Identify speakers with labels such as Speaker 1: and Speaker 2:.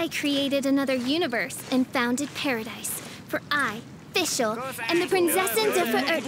Speaker 1: I created another universe and founded paradise. For I, Fischl, and the princesses of Earth.